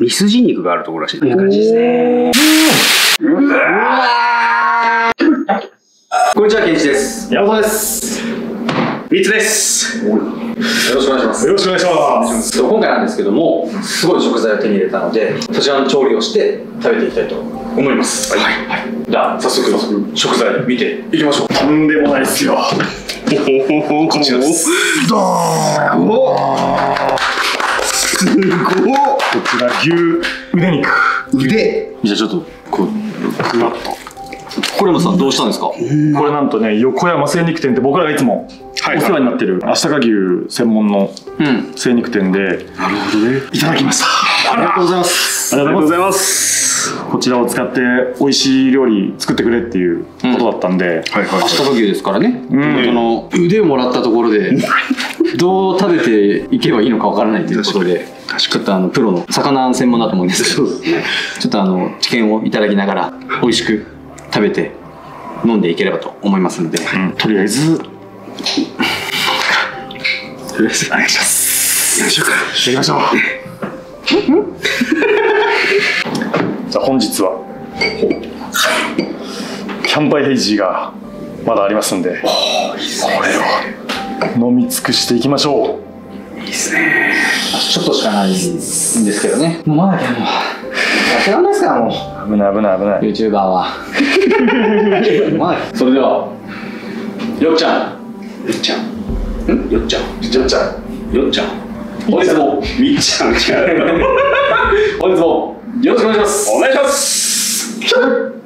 ミスジ肉があるところらしい。いい感じですね。こんにちは、ケンチです。山本です。リツです。よろしくお願いします。よろしくお願いします。今回なんですけども、すごい食材を手に入れたので、そちらの調理をして食べていきたいと思います。はい。はい、じゃあ、早速、食材見ていきましょう。とんでもないっすよ。こちらです。ドーンおすごっこちら牛腕肉。腕じゃあちょっと、こう、ぐわっと。小山さんどうしたんですか？これなんとね、横山精肉店って僕らがいつもはいお世話になってる足高牛専門のうん。精肉店でなるほどね。いただきました。ありがとうございます。ありがとうございま。ます。こちらを使って美味しい料理作ってくれっていうことだったんで、はいはい明日の牛ですからね、ん。その腕をもらったところで どう食べていけばいいのかわからないということでちょっとあのプロの魚専門だと思うんですけどちょっとあの知見をいただきながら美味しく食べて飲んでいければと思いますので、うん。とりあえず。とりあえずお願いします。よいしょ。か。やりましょう じゃあ本日はキャンパイヘイジーがまだありますんでこれを飲み尽くしていきましょう。いいですね。ちょっとしかないんですけどね。もうまだでもやってらんないですからもう。危ない危ない危ない。YouTuber は。ま あそれではよっちゃん。よっちゃん。ん？よっちゃん。よっちゃん。よっちゃん。本日もみっちゃん違う。本日もよろしくお願いしますお願いします。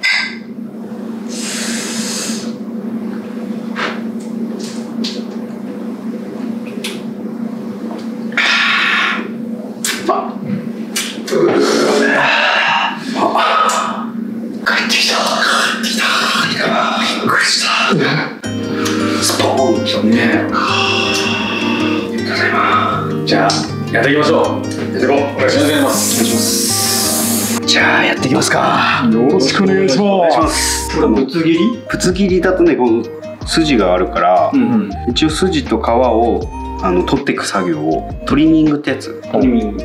つ切り？ぶつ切りだとね、この筋があるから、ん一応筋と皮をあの取っていく作業をトリミングってやつ、うん、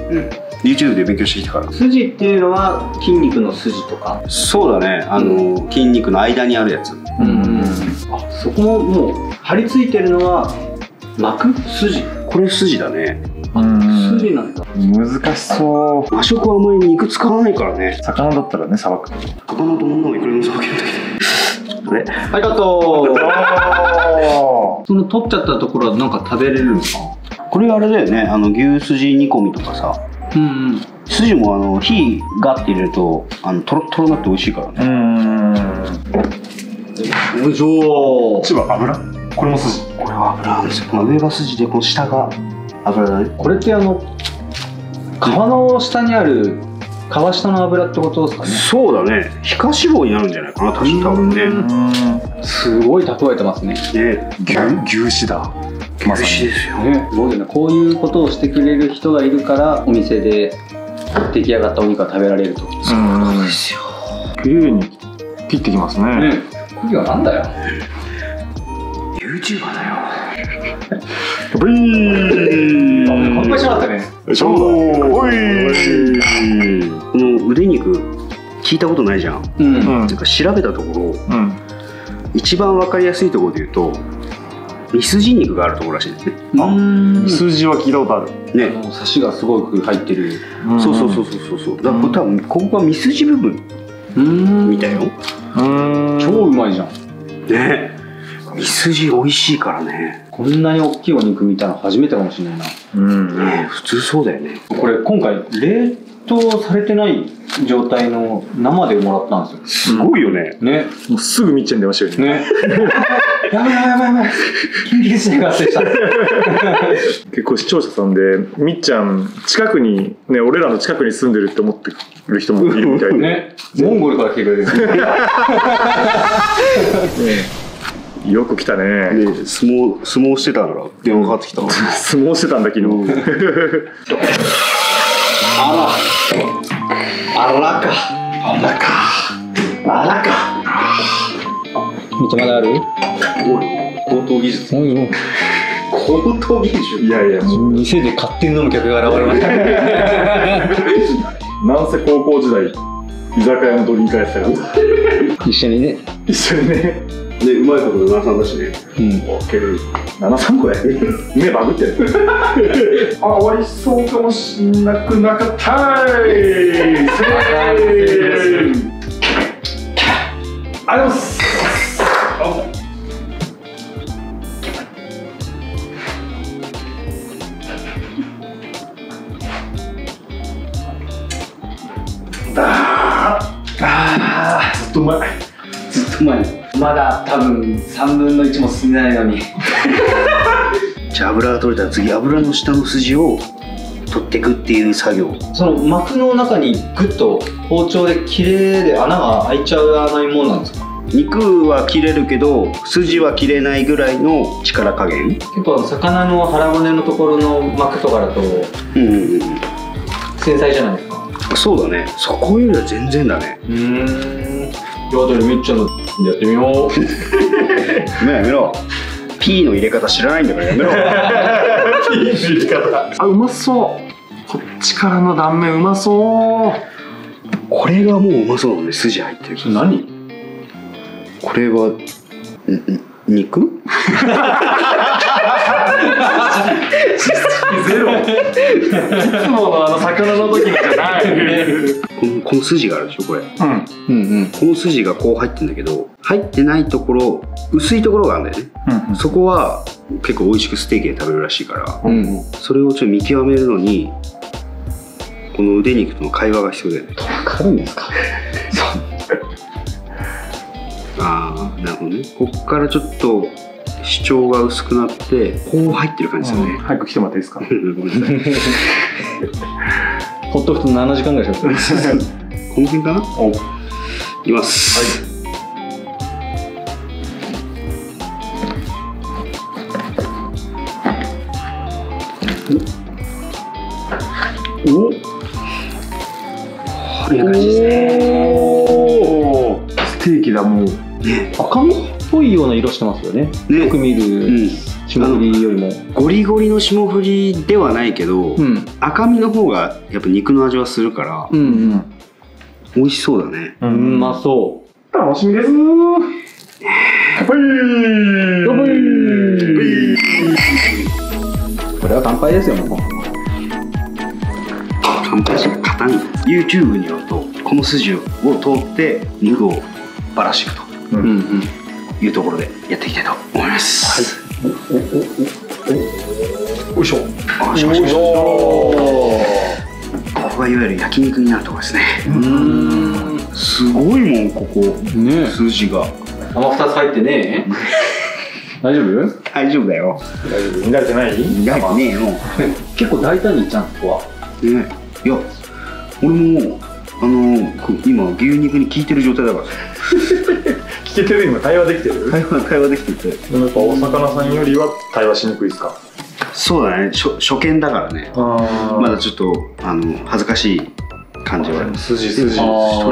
YouTube で勉強してきたから。筋っていうのは筋肉の筋とか？そうだね。あの、筋肉の間にあるやつ。うんあそこももう張り付いてるのは膜筋？これ筋だね。うん筋なんだ。難しそう。和食はあんまり肉使わないからね。魚だったらねさばく魚と女もいくらでもさばけるんだけどはいカットあその取っちゃったところはなんか食べれるんですか？これあれだよね。あの牛筋煮込みとかさ。うんうん。筋もあの火ガッて入れるとあのトロットロになって美味しいからね。ーうん。よいしょ千葉油？これも筋これは油なんですよ。この上が筋でこの下が油だね。これってあの皮の下にある皮下の油ってことですかね。そうだね。皮下脂肪になるんじゃないかな確か多分ね。うん。すごい例えてますね。ね。牛牛脂だ。牛ですよ。ね。すごいね。こういうことをしてくれる人がいるからお店で出来上がったお肉が食べられると。そうですよ。綺麗に切ってきますね。ね。次はなんだよ。YouTuber だよ。ブイー乾杯しなかったね。そうだ。おい。この腕肉聞いたことないじゃん。うん。うんなんか調べたところうん。一番わかりやすいところで言うとミスジ肉があるところらしいですね。あうん。数字は聞いたことある。ね、サシがすごく入ってる。そうそうそうそうそう。そうだからこれ多分ここがミスジ部分うん。みたいよ。うん。超うまいじゃん。ね。ミスジ美味しいからね。こんなに大きいお肉見たの初めてかもしれないな。うん。ね普通そうだよね。これ今回冷凍されてない状態の生でもらったんですすごいよね、よね。もうすぐみっちゃん出ましたよね。ね。やばいやばいやばいやばい。緊急事態が発生した。結構視聴者さんでみっちゃん近くにね俺らの近くに住んでるって思ってる人もいるみたいで、ね。モンゴルから来てくれる。よく来たね。ね相撲相撲してたから電話かかってきたわ。相撲してたんだ昨日、あらあらかあらかあらかめっちゃまだある？高等技術。高等技術。いやいやもう。店で勝手に飲む客が現れました。なんせ高校時代居酒屋のドリンカーやってたから。一緒にね。一緒にねでうまいこと7さんだしね。うん。オッケー73個や。目バグってる。あ終わりそうかもしんなくなかったい。せーありがとうございます。あー。あー。ずっとうまいずっと前。にまだ多分3分の1も進んでないのに。じゃあ油が取れたら次油の下の筋を取っていくっていう作業。その膜の中にグッと包丁で綺麗で穴が開いちゃわないもんなんですか？肉は切れるけど筋は切れないぐらいの力加減。結構魚の腹骨のところの膜とかだとうんうんうん。繊細じゃないですか？そうだね。そこよりは全然だね。うんやだねめっちゃのやってみよう。やめろやめろ。P の入れ方知らないんだからやめろ。あうまそう。こっちからの断面うまそう。これがもううまそうだね。筋入ってる。何？これは肉？ゼロ。いつものあの魚の時のじゃないこのこの筋があるでしょこれ。うん。うんうん。この筋がこう入ってんだけど入ってないところ薄いところがあるんだよね。うんそこは結構美味しくステーキで食べるらしいからうんそれをちょっと見極めるのにこの腕肉との会話が必要だよね。わかるんですか？ああなるほどね。こっからちょっと主張が薄くなってこう入ってる感じですよね、早く来てもらっていいですか？ごめんなさい。ほっとくと7時間ぐらいしかこの辺かな？おいきます、お？こういう感じですね。ステーキだもう。ね。赤身？っぽいような色してますよね。ね。よく見うるん。霜降りよりも。ゴリゴリの霜降りではないけど、うん。赤身の方がやっぱ肉の味はするからうんうん。美味しそうだね。ううまそ楽しみです。乾杯うこれは乾杯ですよもう。乾杯し型に YouTube によるとこの筋を通って肉をばらしていくうんうんうん。というところでやっていきたいと思います、よい。しょあしましましここがいわゆる焼肉になるところですねうんすごいもんここね筋が生2つ入ってね大丈夫大丈夫だよ大丈夫乱れてない意外とねえよ結構大胆にいっちゃうんここはねいや俺もあの今牛肉に効いてる状態だから聞けてる今対話できてる？会話会話できててでもやっぱお魚さんよりは対話しにくいですか？そうだね。初初見だからね。あまだちょっとあの恥ずかしい感じはある筋筋。あ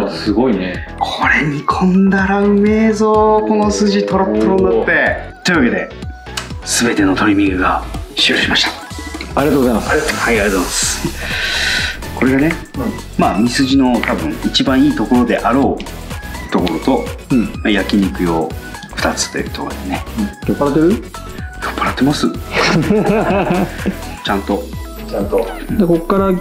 あすごいね。これ煮込んだらうめえぞこの筋トロットロになって。というわけで全てのトリミングが終了しました。ありがとうございます。はいありがとうございます。これがね、まあ身筋の多分一番いいところであろうところと、うん。まあ焼肉用2つというところでね。酔っ払ってる？酔っ払ってます。ちゃんと。ちゃんと。でここから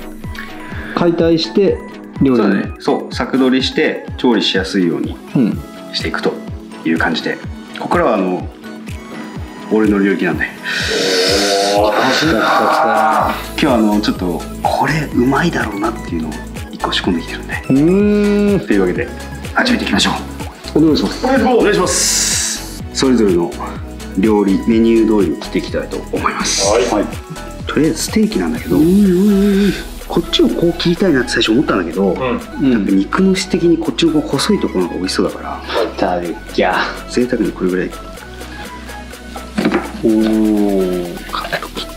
解体して料理。そうだね。そう。作取りして調理しやすいようにうん。していくという感じで。ここからはあの俺の領域なんで。お楽しみだ今日はあのちょっとこれうまいだろうなっていうのを一個仕込んできてるんで。うーん。というわけで始めていきましょう。お願いします。お願いします。それぞれの料理メニュー通りに切っていきたいと思います。はい。とりあえずステーキなんだけどこっちをこう切りたいなって最初思ったんだけど、うん。うん肉の質的にこっちの細いところが美味しそうだからだるきゃ。贅沢にこれぐらい。おーカット切っ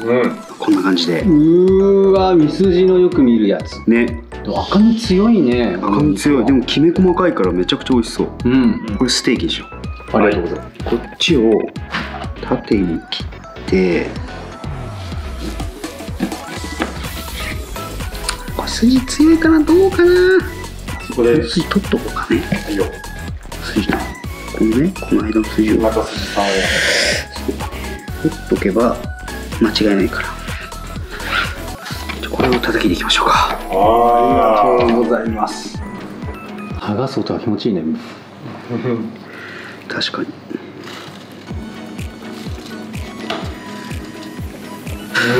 て。うん。こんな感じで。うーわミスジのよく見るやつ。ね赤身強いね。赤身強い。でもきめ細かいからめちゃくちゃ美味しそう。うん。これステーキにしよう。ありがとうござい。ますこっちを縦に切ってこれ筋強いかなどうかな。そこで筋取っとこうかね。いいよ。筋このねこの間の筋を。また筋さんを取っとけば間違いないからこれを叩きでいきましょうか。ああございます剥がす音が気持ちいいね。確かに。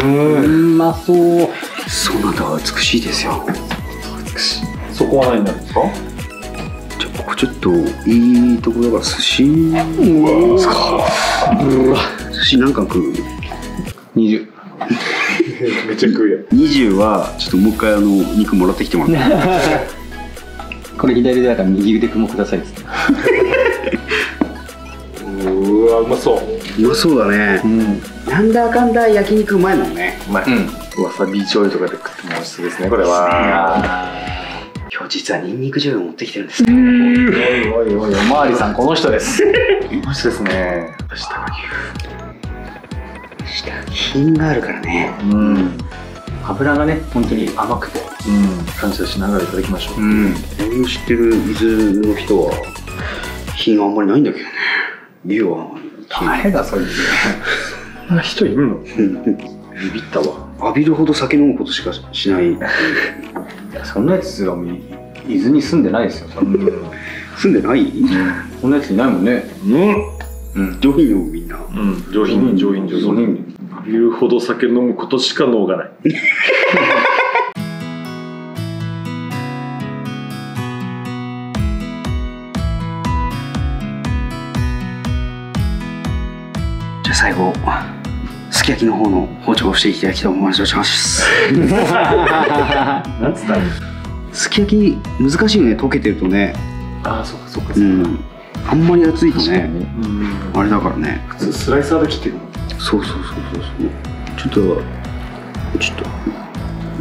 うまそう。そなたは美しいですよ。そこは何になるんですか？じゃあここちょっといいところが寿司うわ。寿司何貫食う？20 めっちゃ食うやん。20はちょっともう一回あの肉もらってきてもらって これ左腕だから右腕もくださいっつって。うわうまそう。うまそうだね。うん。なんだかんだ焼肉うまいもんね。うまい、うん。わさび醤油とかで食っても美味しそうですねこれは。今日実はニンニク醤油を持ってきてるんですおいおいおいおまわりさんこの人です美味しそうですね下が品があるからね。牛うん。油がね本当に甘くてうん。感謝しながらいただきましょう。うん。俺の知ってる伊豆の人は品があんまりないんだけどね。美は誰だそいつな人いるの？品ビビったわ。浴びるほど酒飲むことしかしない。いやそんなやつはもう伊豆に住んでないですよ住んでない？そんなやついないもんね。うん上品よみんな。うん。上品上品上品。浴びるほど酒飲むことしか脳がない。じゃあ最後すき焼きの方の包丁をしていきたいと思います。なんつったの？すき焼き難しいよね溶けてるとね。ああそっかそっか。うんあんまり熱いとねうん。あれだからね。普通スライサーで切ってるのそうそうそうそうそう。ちょっとちょっ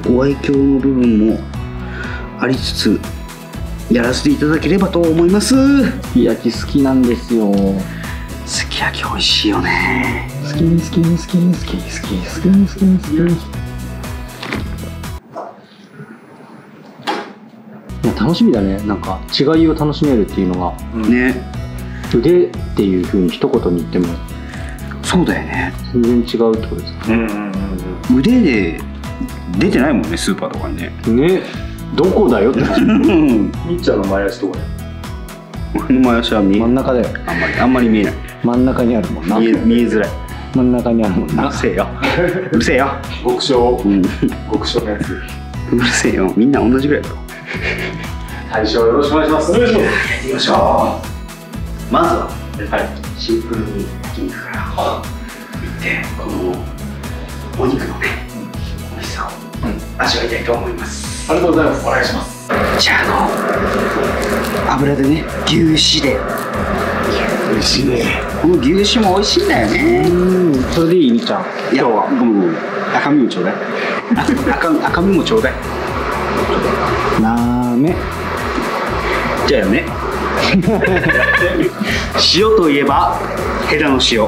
とご愛嬌の部分もありつつやらせていただければと思います。焼き好きなんですよ。すき焼き美味しいよね。好き好き好き好き好き好き好き好きいや楽しみだね。なんか違いを楽しめるっていうのが。ね。腕っていうふうに一言に言っても。そうだよね。全然違うってことですか？うんうんうん腕で出てないもんねスーパーとかにね。ね。どこだよって話。うん。みっちゃんの前足とかね。俺の前足は見え真ん中だよ。あんまり。あんまり見えない。真ん中にあるもんな。見え見えづらい。真ん中にあるもんな。うるせえよ。うるせえよ。極小うん。極小のやつ。うるせえよ。みんな同じぐらいだよ大将よろしくお願いします。お願いします。やっていきましょうまずははい。シンプルに焼肉からいってこのお肉のね美味しさを味わいたいと思います。ありがとうございます。お願いします。じゃああの油でね牛脂で。美味しいねこの牛脂も美味しいんだよね。うんそれでいい？みっちゃん。いやごめんごめん。赤身もちょうだい。あ赤赤身もちょうだい。なめじゃあやめ。塩といえばヘラの塩。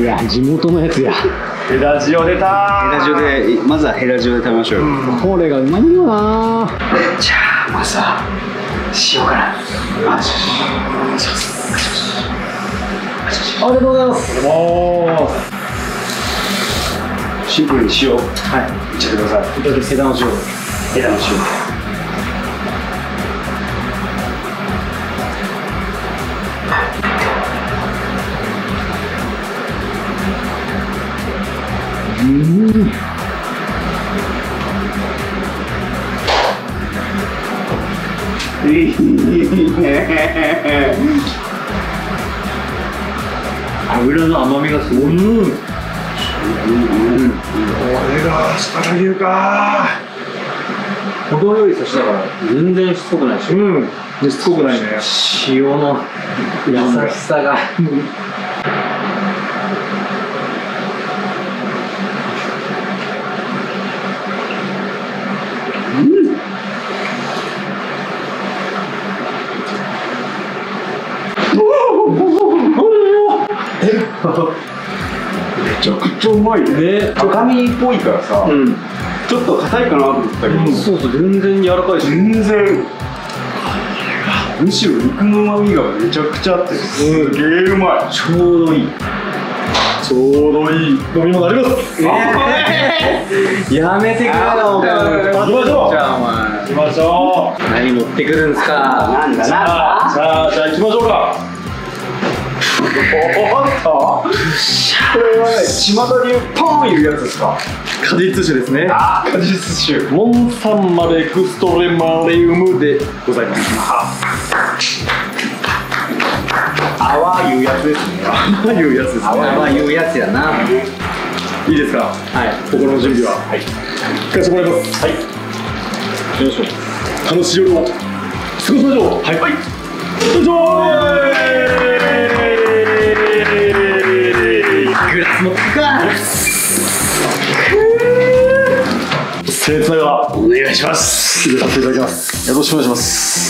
いや地元のやつや。ヘラジオ出た。ヘラ塩でまずはヘラ塩で食べましょうよ、これがうまいよな。じゃあまずは塩から。ありがとうございます。シンプルに塩。はい。いっちゃってください。枝の塩。ヘラの塩いいね油の甘みがすごいこれがスパラ牛か程よい寿司だから全然しつこくないしうん。しつこくないね塩の優しさがちゃうまいね。ね。赤身っぽいからさ、うん。ちょっと硬いかなと思ったけど、そうそう全然柔らかいし。全然。むしろ肉の旨味がめちゃくちゃあってすげえうまい。ちょうどいい。ちょうどいい。飲み物あります。やめてくれよ行きましょう。じゃあお前。行きましょう。何持ってくるんすか。なんだじゃあじゃあじゃあ行きましょうかおっと。これはね巷流ポンいうやつですか？果実酒ですね。あ果実酒。モンサンマルエクストレマレウムでございます。泡いうやつですね。ああいうやつですね。まあ言うやつやな。いいですか？はい。心の準備は。はい。聞かせてもらいます。はい。よいしょ。楽しい夜を過ごしましょう。はい。はい。よいしょグラス持ってくか僭越ながお願いします入れさせていただきますよろしくお願いします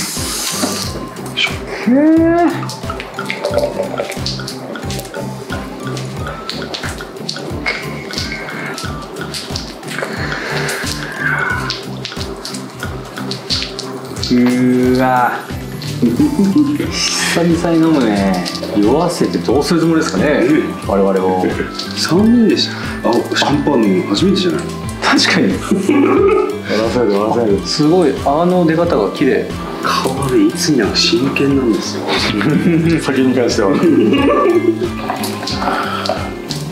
うーわ。久々に飲むね。酔わせてどうするつもりですかね。我々を。3人でした。あシャンパン初めてじゃない。確かに。すごいあの出方が綺麗。顔がねいつになく真剣なんですよ。先に関しては。よ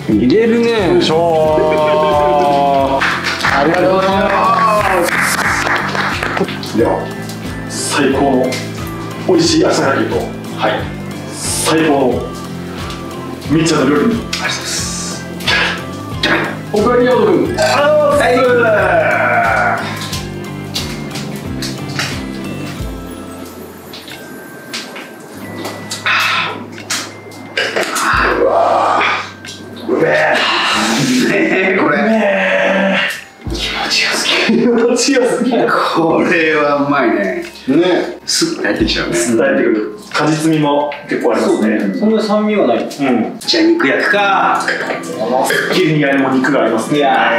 入れるね。いしょ。ありがとうございます。では最高の美味しい朝焼きとはい。最高のみっちゃんの料理にありがとうございますおかわりようとくんあーはいねえこれ気持ちよすぎ気持ちよすぎこれはうまいねねスッと入ってきちゃうね。伝えてくる。果実味も結構ありますね。そんな酸味はない。うん。じゃあ肉焼くか。切りにあれも肉がありますね。いや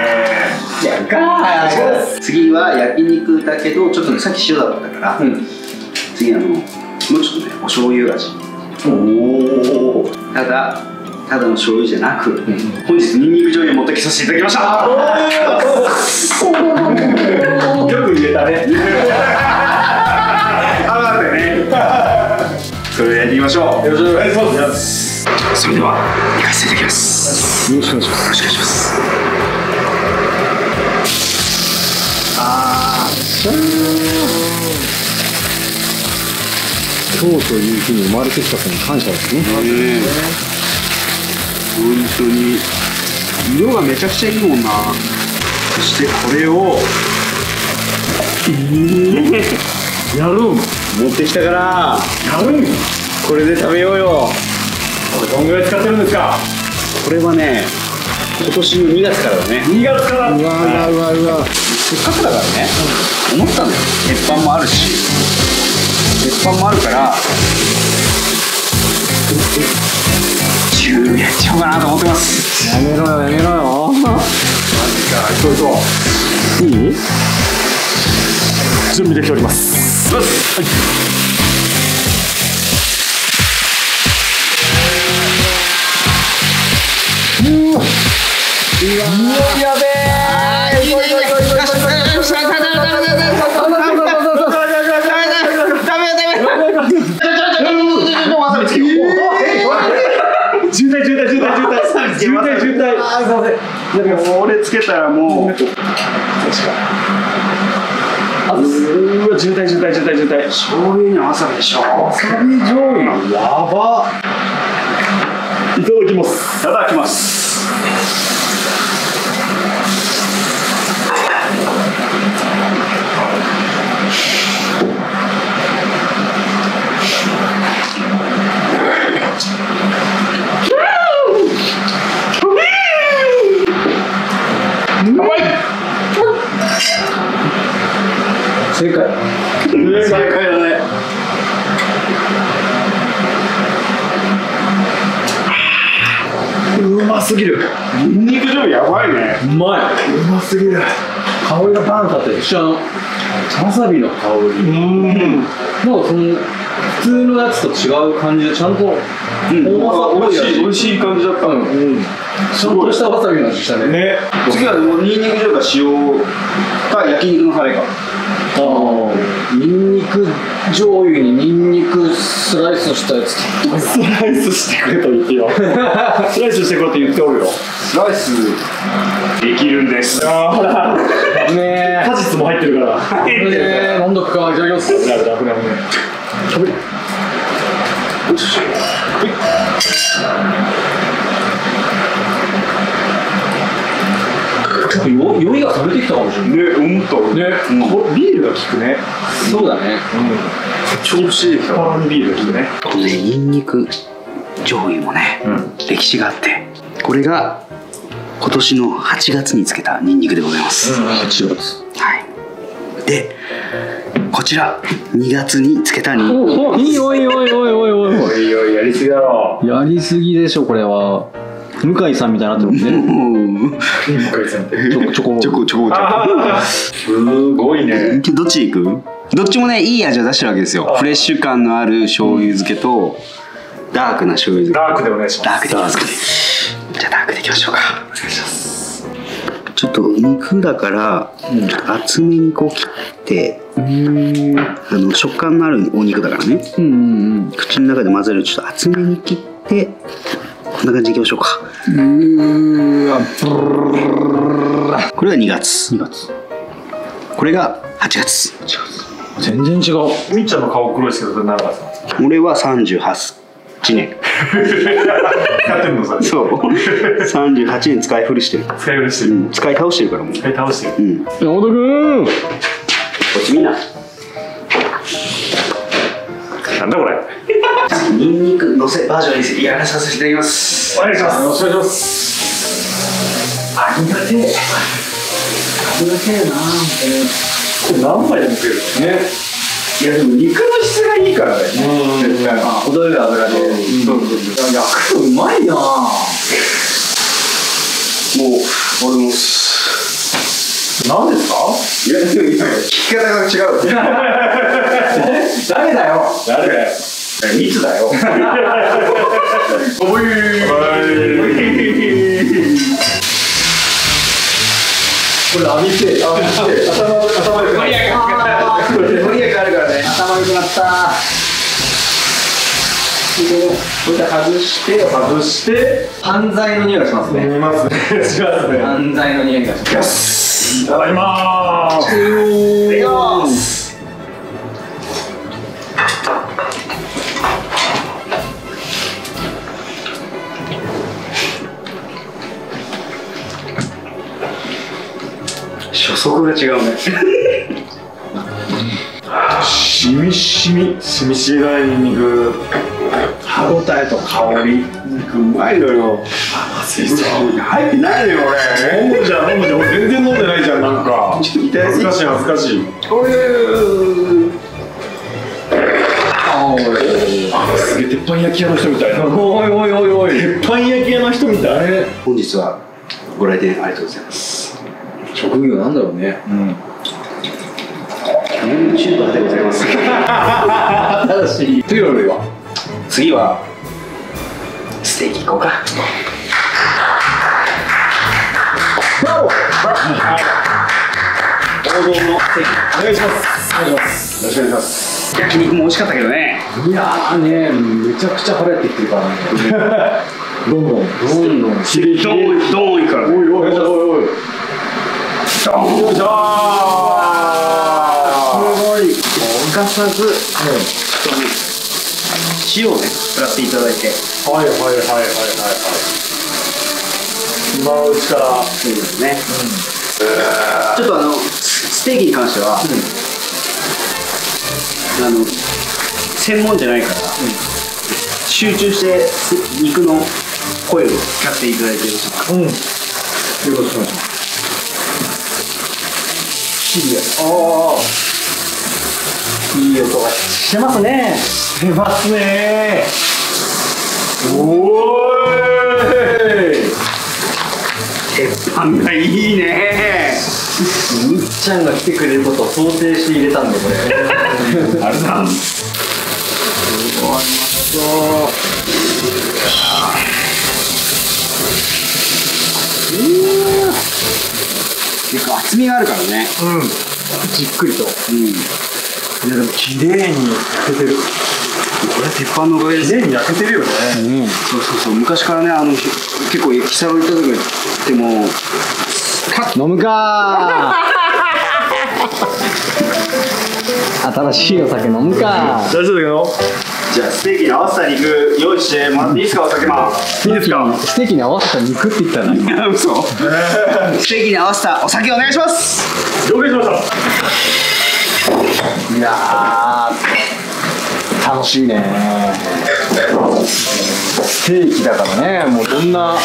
やか次は焼肉だけどちょっとさっき塩だったから、うん。次あのもうちょっとねお醤油味。おおただただの醤油じゃなく、本日ニンニク醤油持ってきさせていただきました。よく言えたね それでやっていきましょう。よろしくお願いします。それでは行かせていただきます。よろしくお願いします。よろしくお願いします今日という日に生まれてきた。ことに感謝ですね本当に色がめちゃくちゃいいもんな。そしてこれを。やるん持ってきたからやるんこれで食べようよ。これどんぐらい使ってるんですか？これはね今年の2月からだね。2月から。うわうわうわ。うわせっかくだからね、思ったんだよ。鉄板もあるし。鉄板もあるから。10やっちゃおうかなと思ってます。やめろよやめろよ。マジかそうそう。いい？準備できております。はいうわやべえ渋滞渋滞渋滞。渋滞渋滞。渋滞渋滞。これつけたらもううわ渋滞渋滞渋滞渋滞。醤油にわさびでしょ。わさび醤油やば。いただきます。いただきます正解。正解だね。うますぎる。ニンニク醤油やばいね。うまい。うますぎる。香りがパンとあって私あのわさびの香り。うん。なんかその普通のやつと違う感じでちゃんと大わさ美味しい美味しい感じだった。うん。ちゃんとしたわさびの味したね。ね。次はもうニンニク醤油か塩か焼肉のタレかニンニク醤油にニンニクスライスしたやつ。スライスしてくれと言ってよ。スライスしてくれって言っておるよ。スライスできるんです。ああほら。危ね果実も入ってるから。ねえ飲んどくかいただきます。危ない危ない危ない。食べる。ちょっとよ酔いが冷めてきたかもしれない。ね思った俺ね、これビールが効くね。そうだね。調子いいパランビールが効くね。このねニンニク醤油もね、歴史があってこれが今年の8月につけたニンニクでございます、8月。はい。でこちら2月につけたニンニク。おおいいおいおいおいおいおいおいおいおいやりすぎだろやりすぎでしょこれは向井さんみたいになってますね。うん。向井さんってちょこちょこちょこちょこちょこすごいね。どっち行く？どっちもねいい味を出してるわけですよ。フレッシュ感のある醤油漬けとダークな醤油漬ラークでお願いしけダーますクでいきますか。じゃあダークでいきましょうか。ちょっと肉だから、厚めにこう切ってあの食感のあるお肉だからね。うんうん。口の中で混ぜるちょっと厚めに切ってこんな感じでいきましょうかうわこれが2月2月これが8月全然違うみっちゃんの顔黒いですけどそれ何月なんで俺は38年すかやってるのそれそう38年使い古してる、使い古してるうん、使い倒してるからもう使い倒してるうん山本君こっちみんななんだこれニンニクのせバージョンにやらさせていただきます。お願いします。よろしくお願いします。ありがてえありがてえなこれ何杯でも食えるねいやでも肉の質がいいからね絶対程よい油で、そうそうそう焼くのうまいなもう俺も何です。かいやいやいや聞き方が違う誰だよ誰だよいつだよ。これ浴びて浴びて頭頭でご利益ある。からね頭良くなったこうやって外して外して犯罪の匂いがしますね見ますねしますね犯罪の匂いがしますいただきまーすいきます初速が違うね。しみしみしみしみだねニンニク歯ごたえと香り。うまいのよ。まずいぞ入ってないのよ俺。飲むじゃん飲むじゃん俺全然飲んでないじゃんなんか。恥ずかしい恥ずかしいあすげえ鉄板焼き屋の人みたいな。おいおいおいおい。鉄板焼き屋の人みたい。本日はご来店ありがとうございます職業なんだろうね。うん。YouTuber でございます。新しいというよりは。次はステーキ行こうか。王道のステーキ。お願いします。お願いします。よろしくお願いします焼肉も美味しかったけどね。いやーねめちゃくちゃ腹減ってきてるからね。どんどん。どんどん。どんどん。いいからおい。おいおいおいおい。よい。しょーすごい。すかさず塩をね振らせてい。ただい。てはい。はい。はい。はい。はい。はい。今のうちからそうですね、ちょっとあのステーキに関しては、あの専門じゃない。から、集中して肉の声を聞かせてい。ただい。てよろしい。ですかうんよろしくお願い。しますシリアおいい音。がしてますね。出ますね。おーい。鉄板がいいね。みっちゃんが来てくれることを想定して入れたんでこれ。ありがとう。ございます結構厚みがあるからね。じっくりと。うん。いやでも綺麗に焼けてる。これは鉄板のおかげです。綺麗に焼けてるよね。そうそうそう。昔からねあのひ結構木更津行った時でも飲むか 新しいお酒飲むか大丈夫だけどじゃあステーキに合わせた肉用意してもらっていいですか？お酒マンいいですか？ステーキに合わせた肉って言ったらいや嘘。ステーキに合わせたお酒お願いします。了解しました。いやー楽しいね。ステーキだからね。もうどんな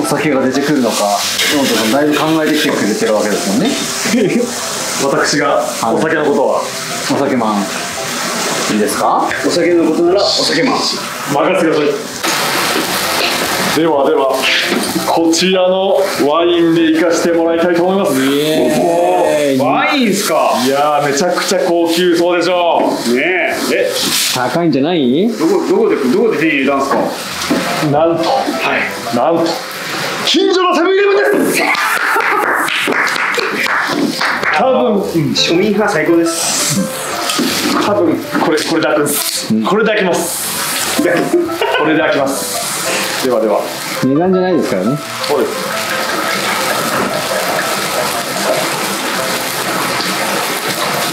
お酒が出てくるのか。山本さんだいぶ考えてきてくれてるわけですもんね。私が？お酒のことは？お酒マンいいですか？お酒のことならお酒マン任せてください。ではではこちらのワインでいかしてもらいたいと思います。えワインっすか？いやーめちゃくちゃ高級そうでしょ。うねえ。え？高いんじゃない？どこどこでどこで手に入れたんですか？なんと。はい。なんと。近所のセブンイレブンです！多分、うん、庶民派最高です多分これこれで開くんです、これで開きます。これで開きます。ではでは。値段じゃないですからね。そうです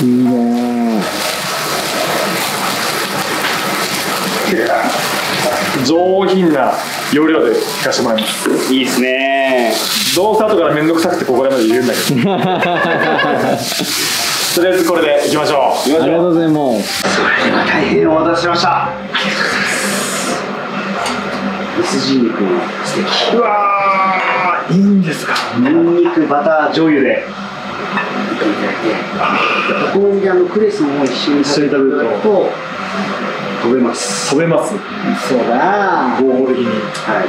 いいね。上品な要領で聞かせてもらいます。いいですね。どうせ後から面倒くさくてここまで言うんだけど とりあえずこれでいきましょう。ありがとうございます。大変お待たせしました。薄地肉のステーキうわー。いいんですか？ニンニクバター醤油で。お好みであのクレソンを一緒に食べると飛べます。飛べます。そうだ。合法的に。は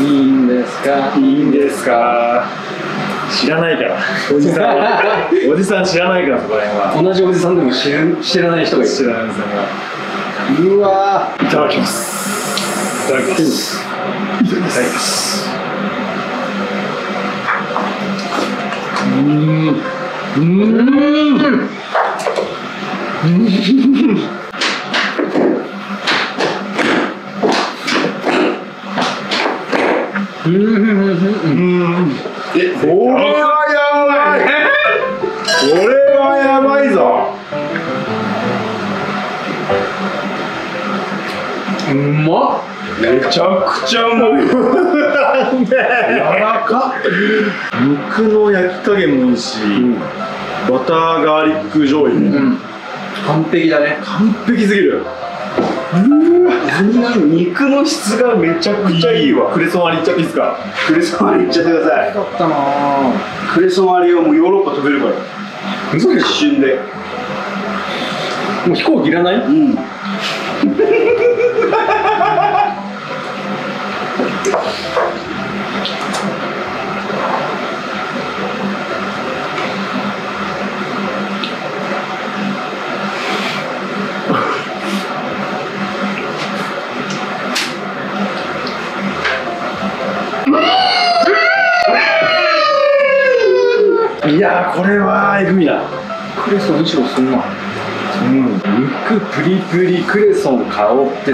い。いいんですか？いいんですか？知らないから。おじさんは。おじさん知らないからそこら辺は。同じおじさんでも知る知らない人がいる。知らないおじさんが。うわ。いただきます。いただきます。いただきます。うーん。うーんえこれはやばい。これはやばいぞ。うまっ。めちゃくちゃうまい。柔らか肉の焼き加減もいいし、バターガーリック醤油、完璧だね。完璧すぎる肉の質がめちゃくちゃいいわ。クレソン割りいっちゃっていいですか？クレソン割りいっちゃってくださいだったなクレソン割りはもうヨーロッパ飛べるから。一瞬で。もう飛行機いらない？うんょいやーこれはえぐいな。クレソン一応すんなうん肉プリプリクレソン香って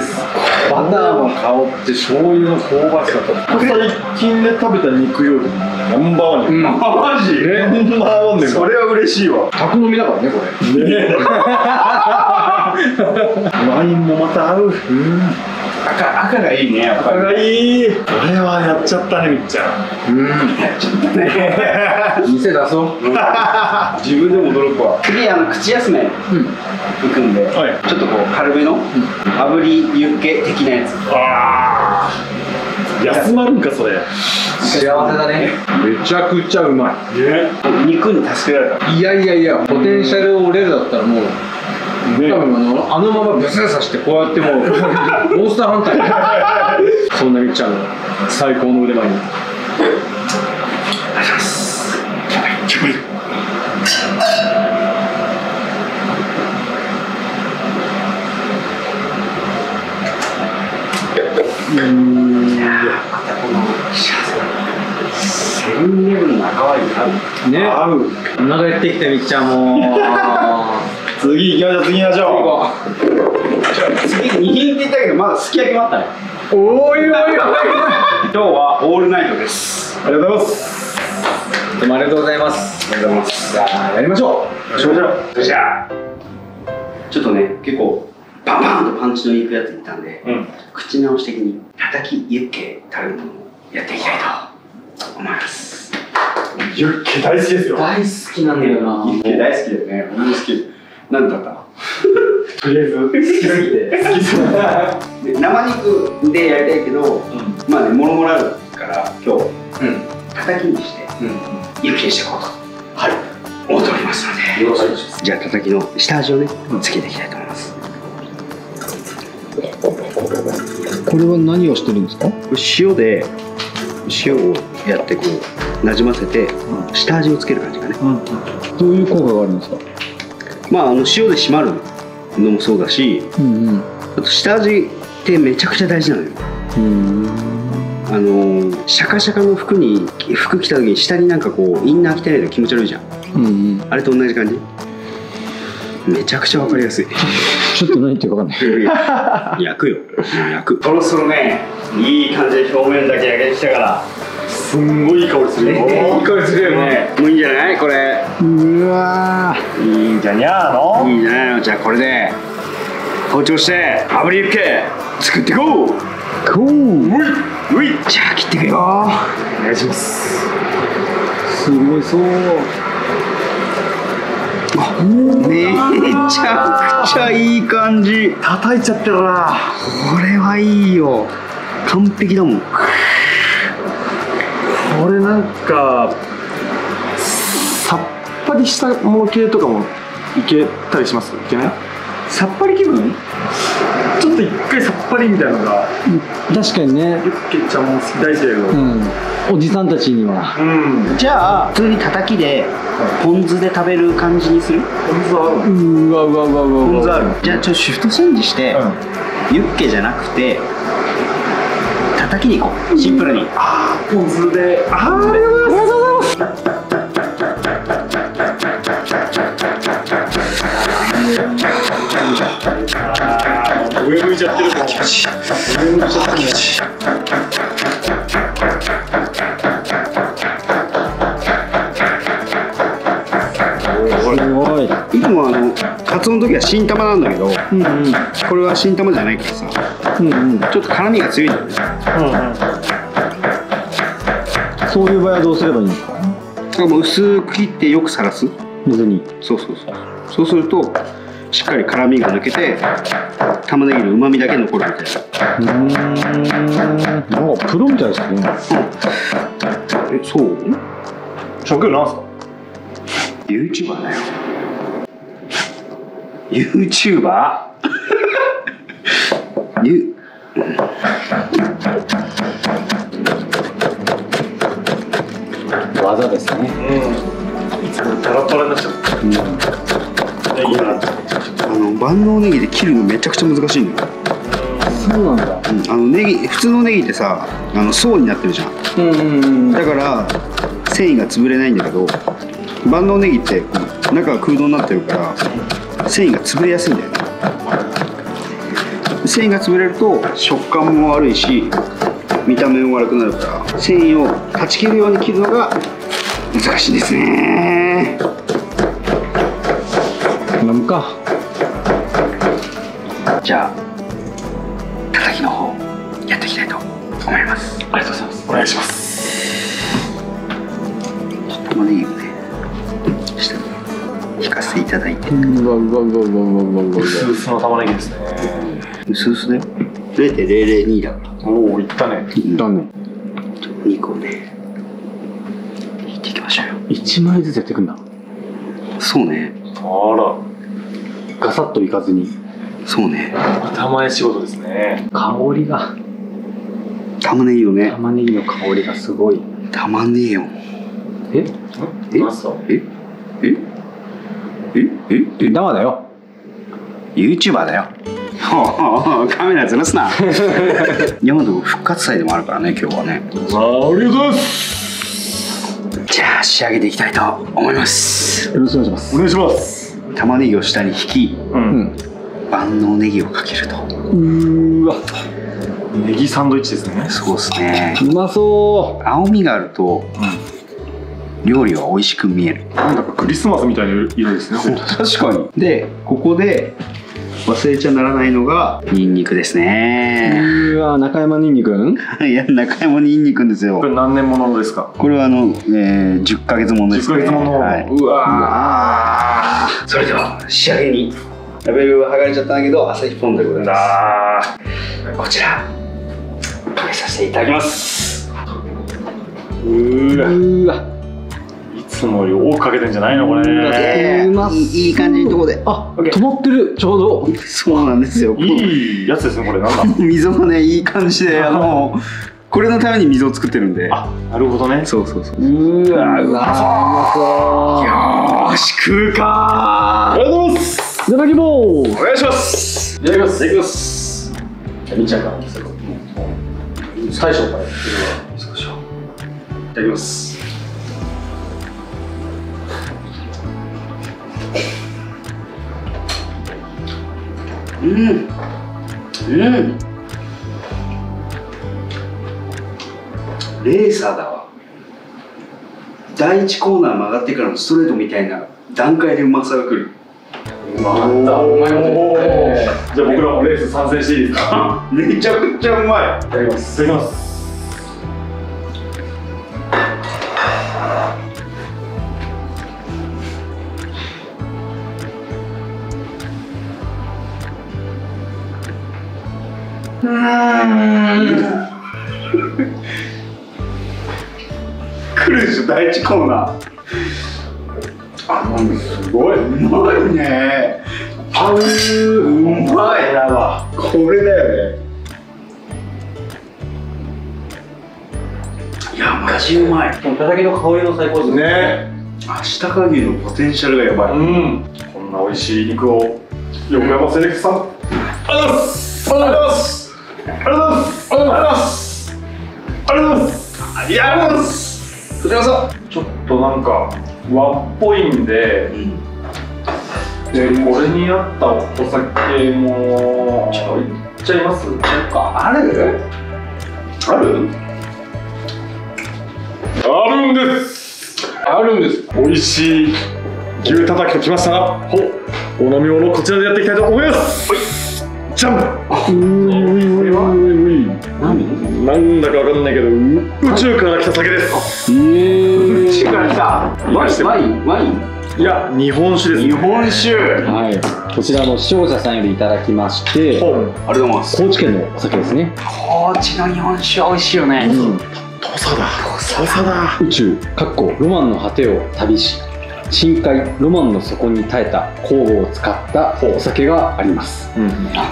バターも香って醤油の香ばしさと。最近で食べた肉料理。ナンバーワンうん。マジ？ナンバーワンで。それは嬉しいわ。宅飲みだからねこれ。ね。ワインもまた合う赤赤がいいねやっぱ赤がいい。これはやっちゃったねみっちゃん。店出そう。自分でも驚くわ。次あの口休め行くんで、はい。ちょっとこう軽めの炙りユッケ的なやつ。あー。休まるんかそれ。幸せだね。めちゃくちゃうまい。ね。肉に助けられた。いやいやいやポテンシャル折れるだったらもう多分あのあのままブスさしてこうやってもう モンスターハンターに。そんなみっちゃんの。最高の腕前に。セブンイレブンの赤ワイン合うね。合う。お腹減ってきたみっちゃんも次行きましょう次行きましょう。次2品って言ったけどまだすき焼きもあったね。おいおいおい今日はオールナイトです。ありがとうございます。どうもありがとうございます。ありがとうございますじゃあやりましょよしましょう。じゃあちょっとね結構パンパンとパンチのいくやついったんで、うん。口直し的に叩きユッケたるものをやっていきたいと思います。ユッケ大好きですよ。う大好きなんだよなユッケ大好きだよね。俺も好き何だった？の とりあえず好きすぎて。好きすぎてで生肉でやりたいけど、まあねもろもろあるから今日、叩きにして、ユッケにしていこうと。はい。思っておりますので。よろしくお願いします。じゃあ叩きの下味をねつけていきたいと思います。これは何をしてるんですか？これ塩で塩をやってこうなじませて下味をつける感じがね。どういう効果があるんですか？まああの塩で締まるのもそうだしうんうん。あと下味ってめちゃくちゃ大事なのよ。うん。あのシャカシャカの服に服着た時に下になんかこうインナー着てないと気持ち悪いじゃん。うんうん。あれと同じ感じ？めちゃくちゃわかりやすい。ちょっと何言ってるか分かんない。焼くよ。焼く。そろそろねいい感じで表面だけ焼けてきたからすんごいいい香りするよ。いい香りするよね。もういいんじゃない？これ。うわいいんじゃにゃー。のいいんじゃないの？じゃあこれで包丁して炙りユッケ作っていこう。ーこううい。じゃあ切っていくよ。お願いします。すごいそう。めちゃくちゃいい感じ。叩いちゃってるなこれはいいよ。完璧だもんこれなんかさっぱりしたもの系とかもいけたりします？いけない？さっぱり気分？ちょっと一回さっぱりみたいなのが確かにね。ユッケちゃんも好き大事だけどうん。おじさんたちには。うん。じゃあ普通に叩きでポン酢で食べる感じにする？ポン酢あるう。わうわうわうわポン酢ある。じゃあちょっとシフトチェンジして、ユッケじゃなくて叩きに行こう。シンプルにポン酢であありがとうございます上向いちゃってるもん気持ち上向いちゃってる気持ちすごいいつもあのカツオの時は新玉なんだけどうんうんこれは新玉じゃないからさうんうんちょっと辛みが強いんだよねそういう場合はどうすればいいんですか？もう薄く切ってよくさらす？水に。そうそうそう。そうするとしっかり辛みが抜けて玉ねぎのうまみだけ残るみたいな。うーん。なんかプロみたいですね。えそう？職業なんすか？YouTuber だよ。YouTuber? ゆ技ですね。いつもタラタラになっちゃう。いいな。あの万能ネギで切るのめちゃくちゃ難しいのよ、そうなんだ。うん。あのネギ普通のネギってさあの層になってるじゃん。うんうんうん。だから繊維が潰れないんだけど万能ネギってこう中が空洞になってるから繊維が潰れやすいんだよね。繊維が潰れると食感も悪いし見た目も悪くなるから繊維を断ち切るように切るのが難しいですね。飲むか。じゃあ叩きの方やっていきたいと思います。ありがとうございます。お願いします。玉ねぎをね。下に引かせていただいて。うわうわうわうわうわうわうわ。薄々の玉ねぎですね。薄々だよ。0.002だからおおいったね。だね。肉をね。引いていきましょうよ。1枚ずつやっていくんだ。そうね。あら。ガサッといかずに。そうね。頭前仕事ですね。香りが。玉ねぎをね。玉ねぎの香りがすごい。たまんねえ？よえ？ええ？え？え？え？え？生だよ。YouTuber だよカメラずらすな。ヤマト復活祭でもあるからね今日はね。ありがとうございます。じゃあ仕上げていきたいと思います。よろしくお願いします。お願いします。玉ねぎを下に引きううん。ん万能ネギをかけると。うーわ。ネギサンドイッチですね。そうですね。うまそ青みがあると料理は美味しく見える。なんだかクリスマスみたいな色ですね。確かに。でここで忘れちゃならないのがニンニクですうね。うーわ中山にんにくん？いや中山ニンニクですよ。これ何年ものですか？これはあの、えー、10ヶ月ものです10ヶ月もの、はい。うわそれでは仕上げにラベルは剥がれちゃったんだけど朝日ポンでございーまだすこちらかけさせていただきます。ーうわうーわいつもより多くかけてんじゃないのこれ。えーうまっいい感じのとこで。あ止まってるちょうど。そうなんですよ。いいやつですねこれなんだ？溝がねいい感じであ。のこれのために溝を作ってるんで。あなるほどね。そうそうそうう。ーわうわうまそう。よーし食うかありがとうございます。いただきます。お願いします。いただきます。いただきます。じゃあみっちゃんからですよ最初からやって少しいただきますうん。うん。レーサーだわ。第一コーナー曲がってからのストレートみたいな段階でうまさがくる。またお前もじゃあ僕らもレース参戦していいですか？めちゃくちゃうまい。いただきます。いただきます来るでしょ第一コーナー。あなんすごい。うまいね。あううまいだわこれだよね。いやマジうまい。このたたきの香りの最高ですね。明日限りのポテンシャルがやばい、うん。こんな美味しい肉を横山セレクトさん。ありがとうございますありがとうございます。ありがとうございます。ありがとうございます。ありがとうございます。こちらこそちょっとなんか和っぽいんでうんでこれに合ったお酒もちょっといっちゃいます。なんかあるあるあるんです。あるんです。美味しい牛たたきときましたほお飲み物こちらでやっていきたいと思います。じゃん。何なんだかわかんないけど宇宙から来た酒です。宇宙から来た。ワインワインワイ。ンいや日本酒です。日本酒。はい。こちらの視聴者さんよりいただきましてありがとうございます。高知県のお酒ですね。高知の日本酒は美味しいよね土佐だ土佐だ宇宙かっこロマンの果てを旅し深海ロマンの底に耐えた酵母を使ったお酒があります。うん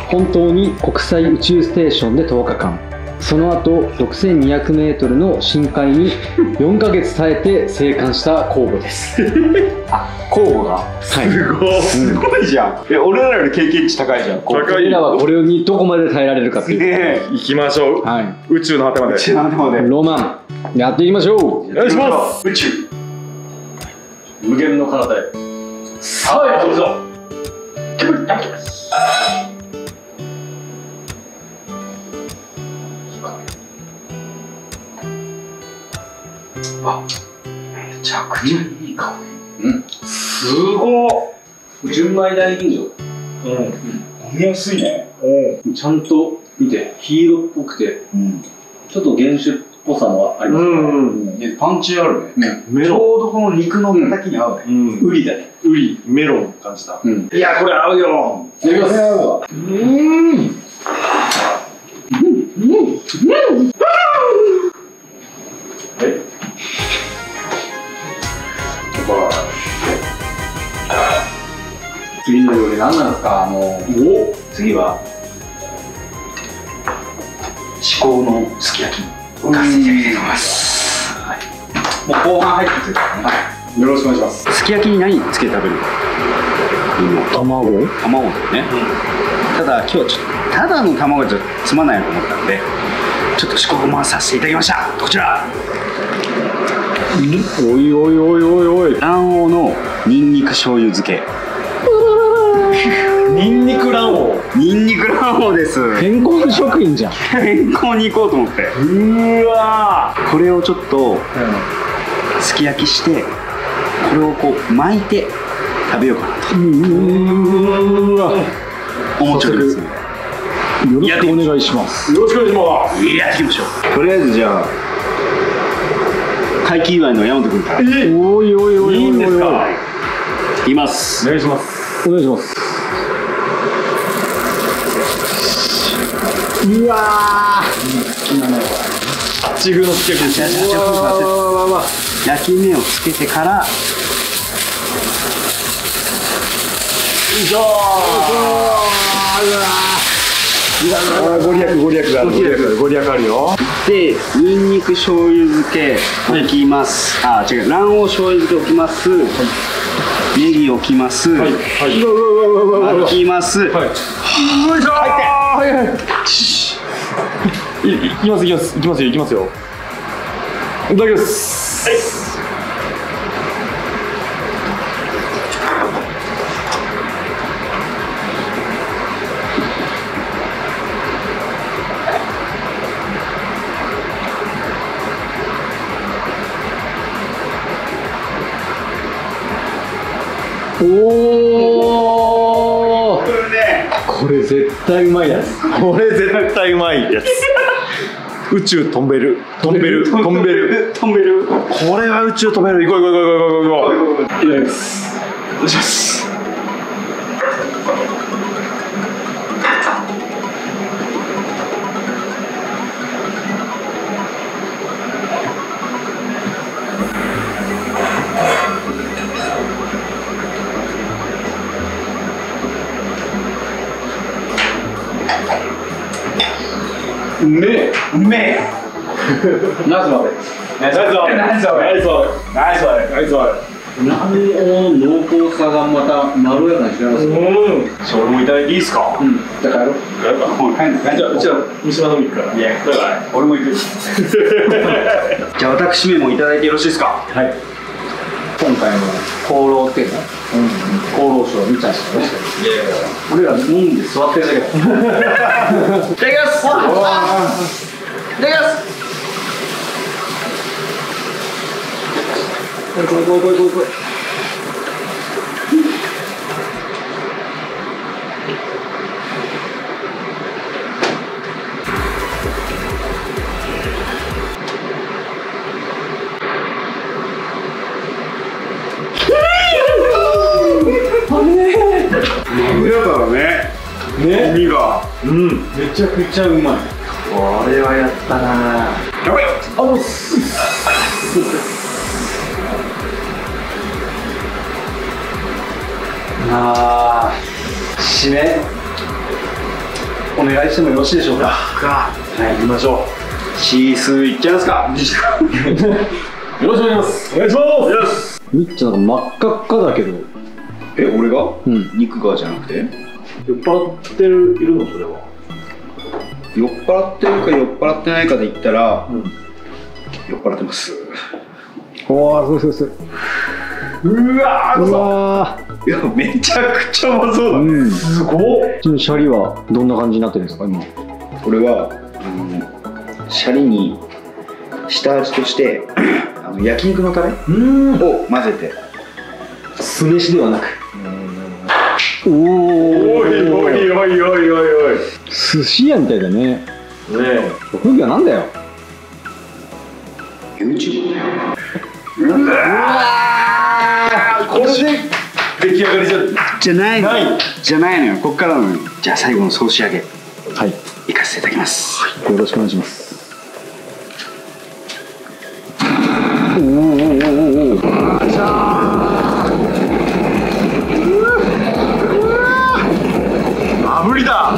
本当に国際宇宙ステーションで10日間。その後 6200m の深海に 4ヶ月耐えて生還した酵母です。酵母が？はい。すごい。すごいじゃん。え俺らより経験値高いじゃん。高い俺らはこれにどこまで耐えられるかっていう。ね行きましょうはい宇宙の果てまで。えちなみにねロマン。やっていきましょう。お願いします。宇宙無限の彼方へさあ行きましょうめちゃくちゃいい香すごい純米大吟醸。うん。り飲みやすいね。ちゃんと見て黄色っぽくて。うん。ちょっと原酒っぽさもあります、うんねパンチあるね。メロ。ちょうどこの肉の叩きに合うね。ンうん。ウリだね。ウリ。メロン感じた。うん。いやこれ合うよ。いただきますうん。え次の料理何なん。ですかあのお次は至高のすき焼きをかせていただきたいと思い。ます後半入ってきてるからね。はい。よろしくお願いします。すき焼きに何つけて食べる卵？卵だよね、ただ今日はちょっとただの卵じゃつまんないなと思ったんでちょっと試行回させていただきました。こちら。おいおいおいおいおい。卵黄のニンニク醤油漬け。ニンニク卵黄ニンニク卵黄です。健康食品じゃん。健康に行こうと思って。うわこれをちょっとすき焼きしてこれをこう巻いて食べようかなと。うわよ思っておりますろしくお願いします。よろしくお願いします。やっていきましょう。とりあえずじゃあ会期祝いの山本君から。おいおいおいおいおい。いいんですか？いきます。お願いします。お願いしますうわちぐのすき焼きですじゃあじゃあじゃあちょっと待って。焼き目をつけてから。ご利益ご利益があるご利益あるよでニンニク醤油漬け置きます、あ違う卵黄醤油漬け置きます、ネギ置きます、はいはい巻きます、はいよいしょはいはいいいきますいきますいきますよいきますよいただきますれ絶対うまいやつ。これ絶対うまいやつ。宇宙飛べる。飛べる。飛べる。飛べる。これは宇宙飛べる。行こう行こう行こう行こう行こう行こう。いただきますお願いし。ますうめえうめえナイスワールナイスワールナイスワールナイスワールナイスワールナイスワール卵黄の濃厚さがまたまろやかにしてますうん。それもいただいていいですか？うん。じゃあ帰ろう。やるか。もう帰んない。じゃあじゃあ三島飲み行くから。いやバイバイ俺も行く。じゃあ私めもいただいてよろしいですか？はい今回の厚労っていうの、厚労省みたいな俺ら飲んで座ってるだけだ。いただきます。いただきます。こいこいこいこいこいまろやかだね。ね身が。うん。めちゃくちゃうまい。これはやったな。やばいよ。あのす あー締め。お願いしてもよろしいでしょうか？はい行きましょシースーいっちゃいますか。う よろしくお願いします。お願いします。みっちゃん真っ赤っかだけどえ俺が、うん。肉がじゃなくて？酔っ払ってるいるの？それは。酔っ払ってるか酔っ払ってないかで言ったら、酔っ払ってます。おおそうそうそう。うわーうわいやめちゃくちゃうまそうだーうん。すごっ。シャリはどんな感じになってるんですか今？これはあのシャリに下味として あの焼肉のタレを混ぜて。酢飯ではなくおおいおいおいおいおいおい。ね寿司屋みたいだね。え。職業なんだよ。YouTube だよ。これで出来上がりじゃじゃない。じゃないのよ。こっからなのよ。じゃあ最後の総仕上げ。はい。いかせていただきます。よろしくお願いします。炙りか。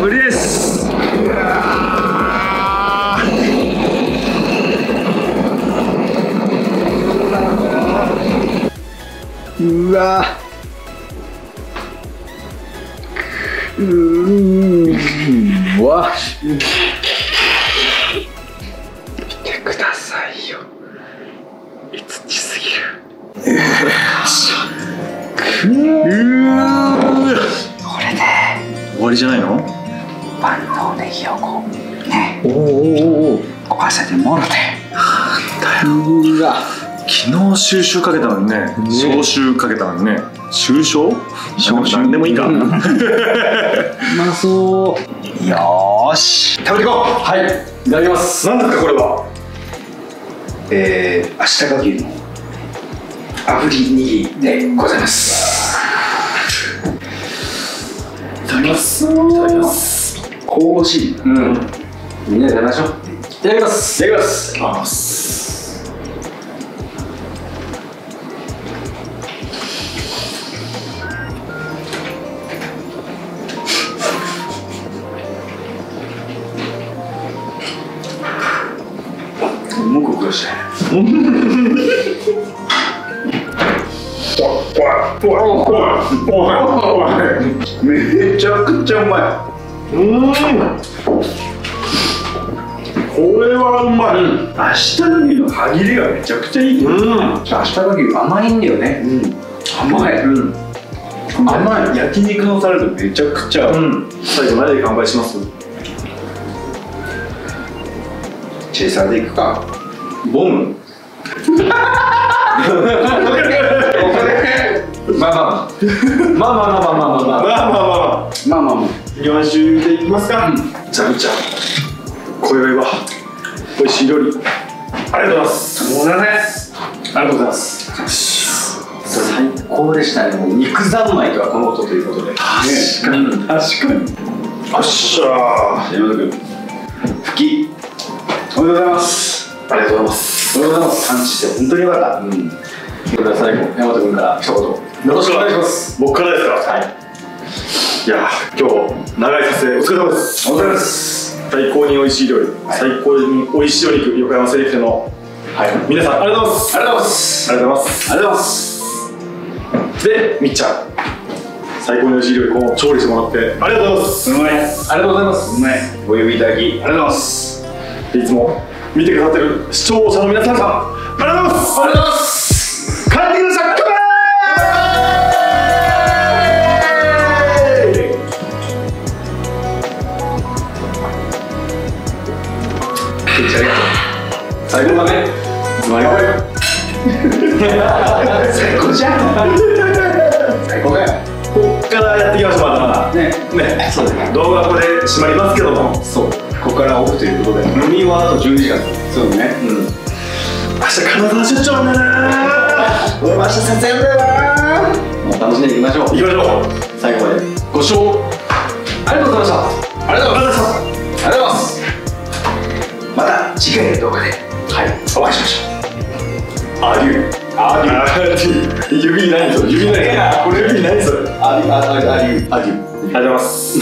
無理です。うわ。うわ。見てくださいよ。いつちすぎる。うわ。終わりじゃないの？万能ネギをこうね。おおおお置かせてもろて。うわ昨日収集かけたのにね。消臭かけたのにね。収集？消臭でもいいか、う まそう。よーし。食べていこう。はい。いただきます。何ですかこれは？えー、足利牛の炙りにぎりでございますただきます。いただきます。香ばしい。うん。いみんなで食べましょう。ただきます。いただきます歯切れがめちゃくちゃいい。うん。明日の牛甘いんだよね。甘い、甘い。焼肉のタレとめちゃくちゃ。合う、うん。最後何で乾杯します。チェイサーでいくか。ボム。まあまあまあまあまあ。まあまあまあまあまあまあ。まあまあまあまあ。4週でいきますか、じゃあみっちゃんこれは。美味しい料理。あありがとうございます。ありがとうございます。最高でしたねもう肉三昧とはこのことということで確かに、確かによっしゃー山田君復帰おめでとうございます。ありがとうございます。おめでとうございます。感知して本当によかったうんそれでは最後山田君から一言よろしくお願いします。僕からですか？はい。いやー今日長い撮影お疲れ様です。お疲れ様です。最高に美味しい料理、最高に美味しいお肉横山セレクトのはい皆さんありがとうございます。ありがとうございます。ありがとうございます。でみっちゃん。最高に美味しい料理こう調理してもらってありがとうございます。うまい。ありがとうございます。うまい。お呼びいただきありがとうございます。いつも見てくださってる視聴者の皆さんありがとうございます。ありがとうございます。帰ってください最高だねつまりこれ最高じゃん。最高だよ。こっからやっていきましょうまだまだ。ね。ね。そうですね。動画はここで閉まりますけども。そう。ここからオフということで。飲みはあと12時間そうね。うん。明日金沢出張だな。俺も明日撮影だよな。もう楽しんでいきましょう。行きましょう。最後まで。ご視聴ありがとうございました。ありがとうございます。あありがとうございます。また次回の動画ではい。お会いしましょう。アデューアデューアデュー指ないぞ。指ないぞ。これ指ないぞありああありあり。ありがとうございます